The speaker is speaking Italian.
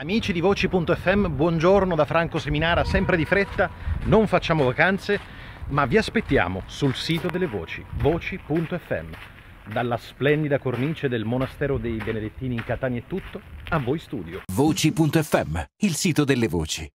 Amici di Voci.fm, buongiorno da Franco Seminara, sempre di fretta, non facciamo vacanze, ma vi aspettiamo sul sito delle voci, voci.fm. Dalla splendida cornice del monastero dei Benedettini in Catania è tutto, a voi studio. Voci.fm, il sito delle voci.